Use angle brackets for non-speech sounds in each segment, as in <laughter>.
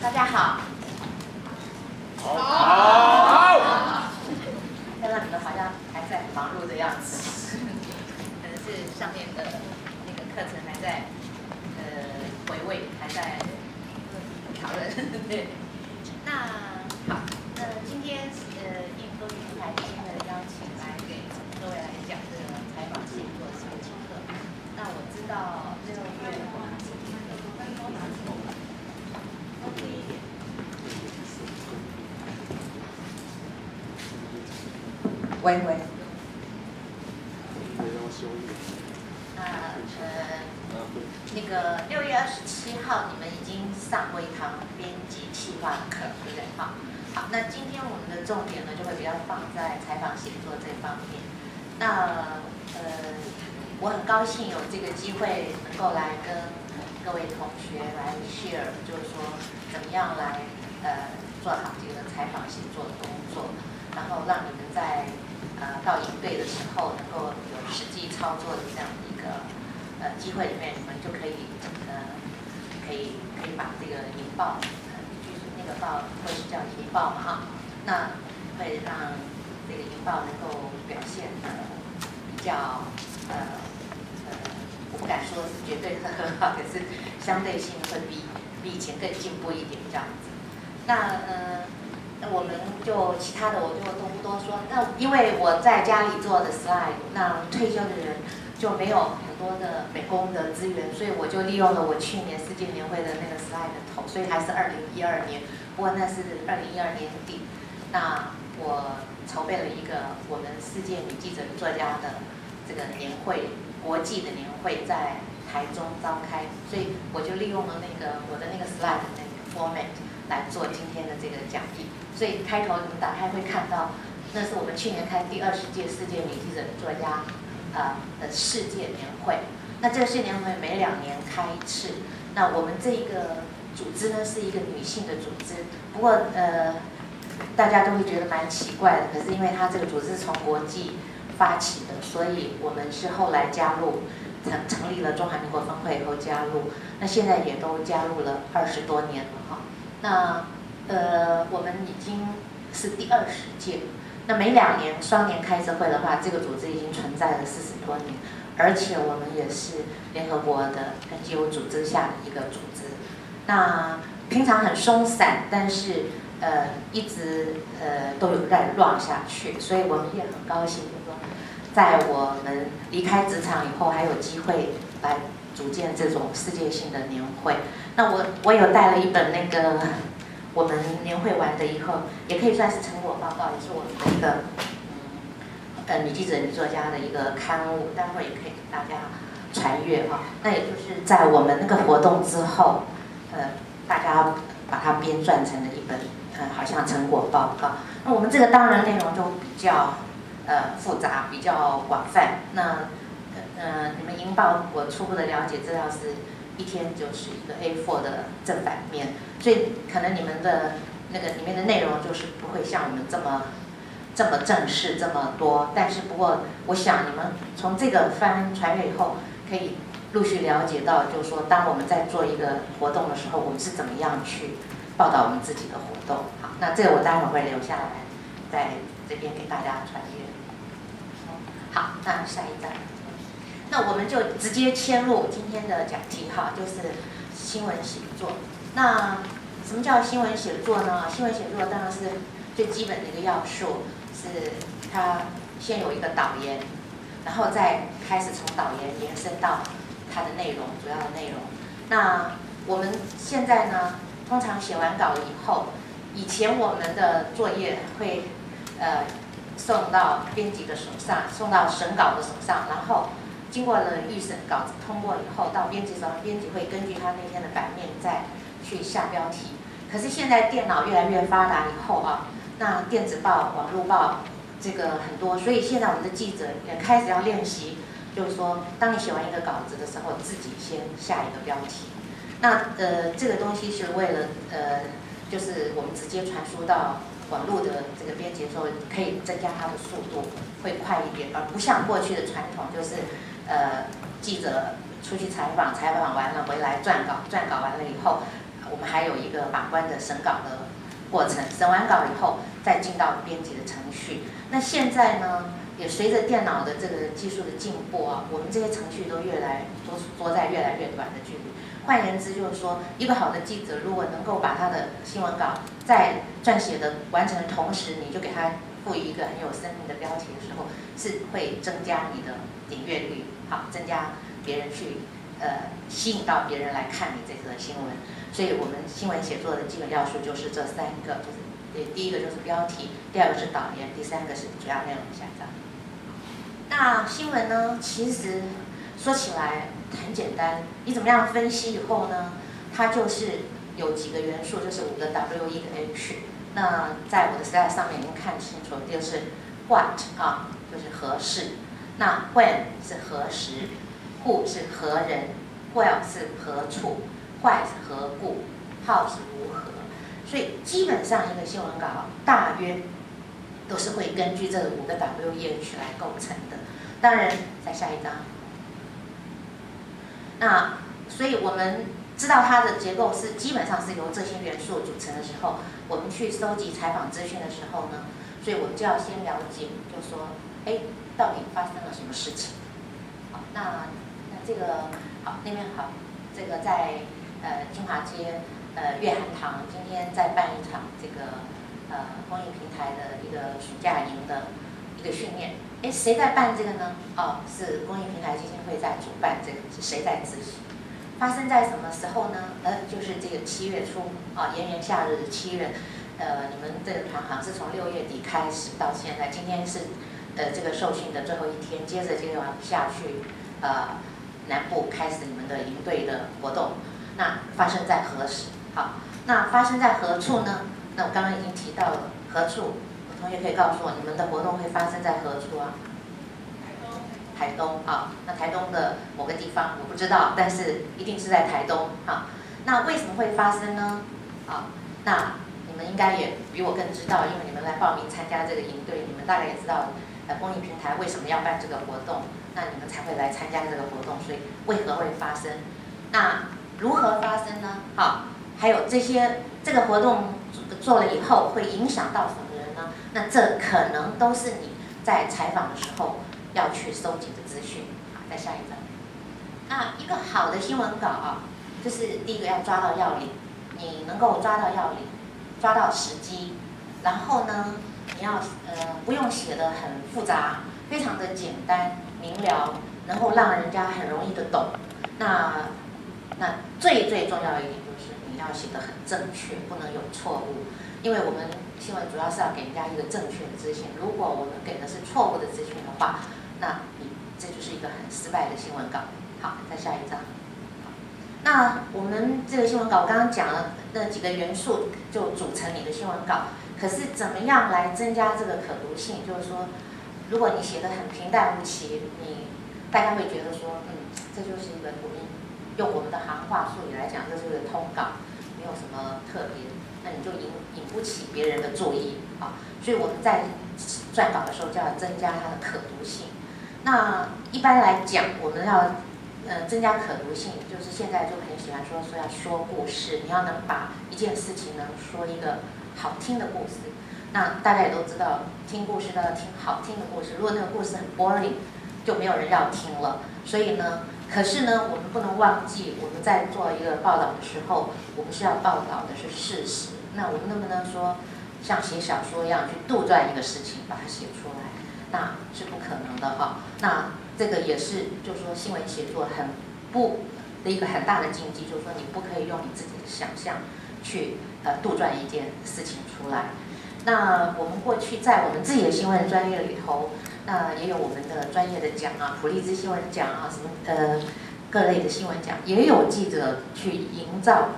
大家好。好。看到你们好。像还在忙碌的样子，可能是上面的那个课程还在呃回味，还在讨论。对。那好，那今天呃应多云台今天的邀请来给各位来讲这个采访写作设计课。那我知道六月。喂喂。那呃，那个六月二十七号你们已经上过一堂编辑企划课，对不对？好，好，那今天我们的重点呢就会比较放在采访写作这方面。那呃，我很高兴有这个机会能够来跟各位同学来 share，就是说怎么样来呃做好这个采访写作的工作，然后让你们在呃，到营队的时候能够有实际操作的这样的一个呃机会里面，你们就可以呃可以可以把这个引爆，就是那个报会是叫引爆嘛哈，那会让这个引爆能够表现的比较呃呃，我不敢说是绝对的很好，可是相对性会比比以前更进步一点这样子。那呃。那我们就其他的我就都不多说。那因为我在家里做的 slide，那退休的人就没有很多的美工的资源，所以我就利用了我去年世界年会的那个 slide 的头，所以还是二零一二年。不过那是二零一二年底，那我筹备了一个我们世界女记者作家的这个年会，国际的年会在台中召开，所以我就利用了那个我的那个 slide 那个 format 来做今天的这个讲义。所以开头你们打开会看到，那是我们去年开第二十届世界女记者作家，呃的世界年会。那这个世界年会每两年开一次。那我们这一个组织呢是一个女性的组织，不过呃大家都会觉得蛮奇怪的。可是因为它这个组织是从国际发起的，所以我们是后来加入成成立了中华民国分会以后加入。那现在也都加入了二十多年了哈。那呃，我们已经是第二十届。那每两年双年开一次会的话，这个组织已经存在了四十多年，而且我们也是联合国的 NGO 组织下的一个组织。那平常很松散，但是呃一直呃都有在 run 下去，所以我们也很高兴，就说在我们离开职场以后，还有机会来组建这种世界性的年会。那我我有带了一本那个。我们年会完的以后，也可以算是成果报告，也是我们的一个嗯呃女记者、女作家的一个刊物，待会儿也可以给大家传阅哈。那也就是在我们那个活动之后，呃，大家把它编撰成了一本呃好像成果报告。那我们这个当然内容就比较呃复杂，比较广泛。那呃你们银报我初步的了解资料是。一天就是一个 A4 的正反面，所以可能你们的那个里面的内容就是不会像我们这么这么正式这么多。但是不过，我想你们从这个翻传阅以后，可以陆续了解到，就是说当我们在做一个活动的时候，我们是怎么样去报道我们自己的活动。好，那这个我待会儿会留下来，在这边给大家传阅。好，那下一站。那我们就直接切入今天的讲题哈，就是新闻写作。那什么叫新闻写作呢？新闻写作当然是最基本的一个要素，是它先有一个导言，然后再开始从导言延伸到它的内容，主要的内容。那我们现在呢，通常写完稿以后，以前我们的作业会呃送到编辑的手上，送到审稿的手上，然后。经过了预审，稿子通过以后，到编辑手上，编辑会根据他那天的版面再去下标题。可是现在电脑越来越发达以后啊，那电子报、网络报这个很多，所以现在我们的记者也开始要练习，就是说，当你写完一个稿子的时候，自己先下一个标题。那呃，这个东西是为了呃，就是我们直接传输到网络的这个编辑的时候，可以增加它的速度，会快一点，而不像过去的传统就是。呃，记者出去采访，采访完了回来撰稿，撰稿完了以后，我们还有一个把关的审稿的过程，审完稿以后再进到编辑的程序。那现在呢，也随着电脑的这个技术的进步啊，我们这些程序都越来缩缩在越来越短的距离。换言之，就是说，一个好的记者如果能够把他的新闻稿在撰写的完成的同时，你就给他赋予一个很有生命的标题的时候，是会增加你的点阅率，好，增加别人去呃吸引到别人来看你这则新闻。所以我们新闻写作的基本要素就是这三个，就是第一个就是标题，第二个是导言，第三个是主要内容下章。那新闻呢，其实说起来很简单，你怎么样分析以后呢？它就是有几个元素，就是五个 W 一个 H。那在我的 slide 上面已经看清楚，就是 What 啊，就是何事；那 When 是何时；Who 是何人；Where 是何处。坏是何故，；How 是如何，所以基本上一个新闻稿大约都是会根据这五个 W E H 来构成的。当然，再下一张。那所以我们知道它的结构是基本上是由这些元素组成的时候，我们去收集采访资讯的时候呢，所以我们就要先了解，就说，哎，到底发生了什么事情？好，那那这个好，那边好，这个在。呃，金华街，呃，月涵堂今天在办一场这个呃公益平台的一个暑假营的一个训练。哎，谁在办这个呢？哦，是公益平台基金会在主办这个，是谁在执行？发生在什么时候呢？呃，就是这个七月初啊，炎炎夏日的七月。呃，你们这个团好像是从六月底开始到现在，今天是呃这个受训的最后一天，接着就要下去呃南部开始你们的营队的活动。那发生在何时？好，那发生在何处呢？那我刚刚已经提到了何处，同学可以告诉我，你们的活动会发生在何处啊？台东。啊，那台东的某个地方我不知道，但是一定是在台东啊。那为什么会发生呢？啊，那你们应该也比我更知道，因为你们来报名参加这个营队，你们大概也知道，呃，公益平台为什么要办这个活动，那你们才会来参加这个活动，所以为何会发生？那如何发生呢？好，还有这些这个活动做了以后会影响到什么人呢？那这可能都是你在采访的时候要去收集的资讯。好，再下一张。那一个好的新闻稿啊，就是第一个要抓到要领，你能够抓到要领，抓到时机，然后呢，你要呃不用写的很复杂，非常的简单明了，能够让人家很容易的懂。那那最最重要一点要写的很正确，不能有错误，因为我们新闻主要是要给人家一个正确的资讯。如果我们给的是错误的资讯的话，那你这就是一个很失败的新闻稿。好，再下一张。那我们这个新闻稿刚刚讲了那几个元素就组成你的新闻稿，可是怎么样来增加这个可读性？就是说，如果你写的很平淡无奇，你大家会觉得说，嗯，这就是一个读音。用我们的行话术语来讲，这是通稿，没有什么特别，那你就引引不起别人的注意啊。所以我们在撰稿的时候就要增加它的可读性。那一般来讲，我们要呃增加可读性，就是现在就很喜欢说说要说故事，你要能把一件事情能说一个好听的故事。那大家也都知道，听故事都要听好听的故事。如果那个故事很 boring，就没有人要听了。所以呢。可是呢，我们不能忘记，我们在做一个报道的时候，我们是要报道的是事实。那我们能不能说，像写小说一样去杜撰一个事情，把它写出来？那是不可能的哈。那这个也是，就是说新闻写作很不的一个很大的禁忌，就是说你不可以用你自己的想象去呃杜撰一件事情出来。那我们过去在我们自己的新闻专业里头。那也有我们的专业的奖啊，普利兹新闻奖啊，什么呃各类的新闻奖，也有记者去营造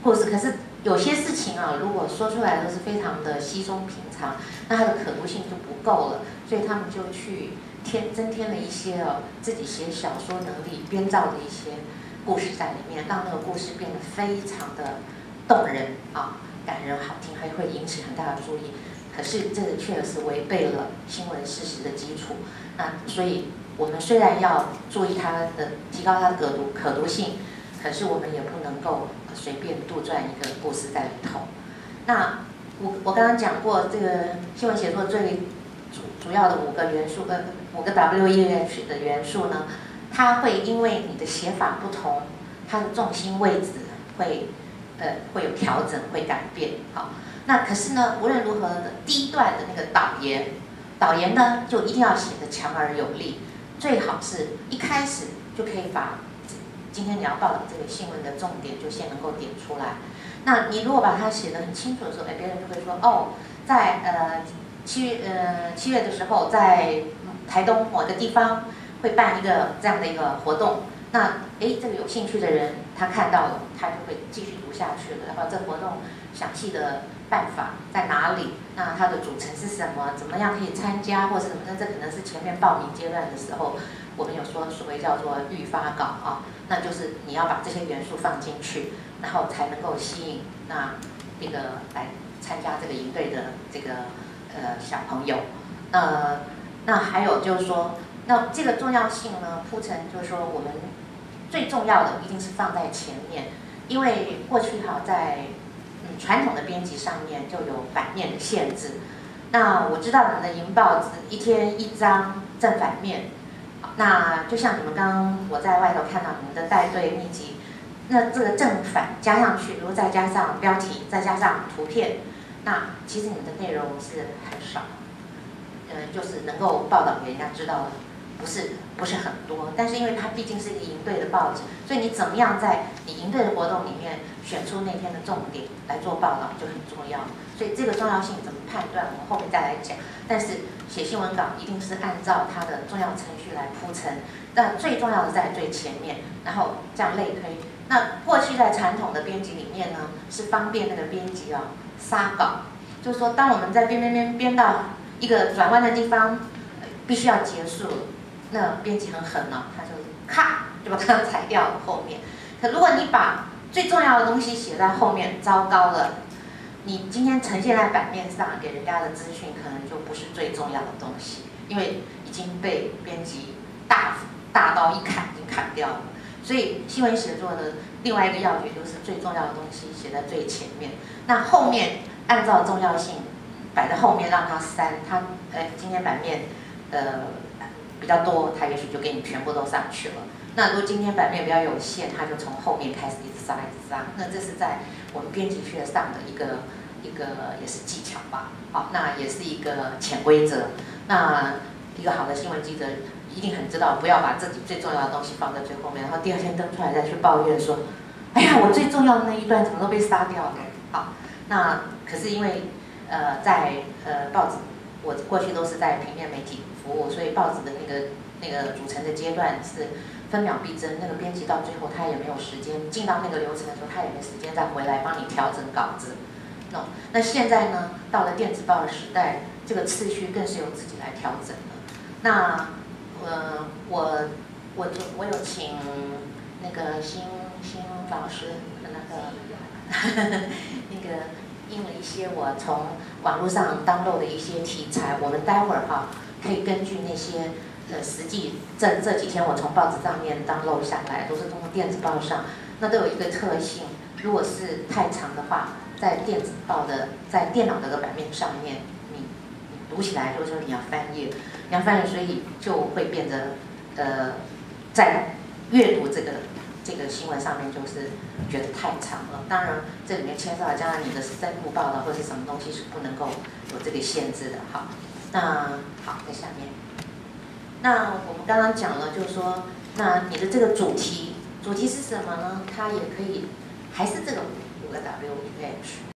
故事。可是有些事情啊，如果说出来都是非常的稀松平常，那它的可读性就不够了。所以他们就去添增添了一些哦自己写小说能力编造的一些故事在里面，让那个故事变得非常的动人啊，感人好听，还会引起很大的注意。可是这个确实违背了新闻事实的基础。那所以，我们虽然要注意它的提高它的可读可读性，可是我们也不能够随便杜撰一个故事在里头。那我我刚刚讲过，这个新闻写作最主主要的五个元素，呃，五个 W E H 的元素呢，它会因为你的写法不同，它的重心位置会呃会有调整，会改变。好，那可是呢，无论如何的第一段的那个导言，导言呢就一定要写的强而有力，最好是一开始就可以把。今天你要报的这个新闻的重点就先能够点出来。那你如果把它写得很清楚的时候，哎，别人就会说哦，在呃七月呃七月的时候，在台东某个地方会办一个这样的一个活动。那哎，这个有兴趣的人他看到了，他就会继续读下去了。然后这活动详细的办法在哪里？那它的组成是什么？怎么样可以参加或者什么？那这可能是前面报名阶段的时候。我们有说所谓叫做预发稿啊，那就是你要把这些元素放进去，然后才能够吸引那那个来参加这个营队的这个呃小朋友。呃，那还有就是说，那这个重要性呢，铺陈就是说我们最重要的一定是放在前面，因为过去哈在传统的编辑上面就有版面的限制。那我知道你们的银报纸一天一张正反面。那就像你们刚刚我在外头看到你们的带队秘籍，那这个正反加上去，如果再加上标题，再加上图片，那其实你们的内容是很少，呃，就是能够报道给人家知道的，不是不是很多。但是因为它毕竟是一个营队的报纸，所以你怎么样在你营队的活动里面选出那天的重点来做报道就很重要。所以这个重要性怎么判断，我们后面再来讲。但是写新闻稿一定是按照它的重要程序来铺陈，那最重要的在最前面，然后这样类推。那过去在传统的编辑里面呢，是方便那个编辑啊杀稿，就是说当我们在编编编编到一个转弯的地方，必须要结束，那编辑很狠呢，他就咔就把它裁掉了后面。可如果你把最重要的东西写在后面，糟糕了。你今天呈现在版面上给人家的资讯，可能就不是最重要的东西，因为已经被编辑大大刀一砍，已经砍掉了。所以新闻写作的另外一个要诀就是最重要的东西写在最前面，那后面按照重要性摆在后面，让它删。它呃今天版面呃比较多，它也许就给你全部都上去了。那如果今天版面比较有限，它就从后面开始一直杀一直杀。那这是在我们编辑学上的一个一个也是技巧吧，好，那也是一个潜规则。那一个好的新闻记者一定很知道，不要把自己最重要的东西放在最后面，然后第二天登出来再去抱怨说，哎呀，我最重要的那一段怎么都被杀掉了。好，那可是因为呃在呃报纸，我过去都是在平面媒体服务，所以报纸的那个那个组成的阶段是。分秒必争，那个编辑到最后他也没有时间进到那个流程的时候，他也没时间再回来帮你调整稿子。那那现在呢，到了电子报的时代，这个次序更是由自己来调整了。那呃，我我就我有请那个新新老师的那个 <laughs> 那个印了一些我从网络上 download 的一些题材，我们待会儿哈可以根据那些。呃，实际这这几天我从报纸上面当漏下来，都是通过电子报上，那都有一个特性，如果是太长的话，在电子报的在电脑的个版面上面，你你读起来就是说你要翻页，你要翻页，所以就会变得呃，在阅读这个这个新闻上面就是觉得太长了。当然，这里面牵涉到将来你的深入报道或是什么东西是不能够有这个限制的。好，那好，在下面。那我们刚刚讲了，就是说，那你的这个主题，主题是什么呢？它也可以，还是这个五个 W H。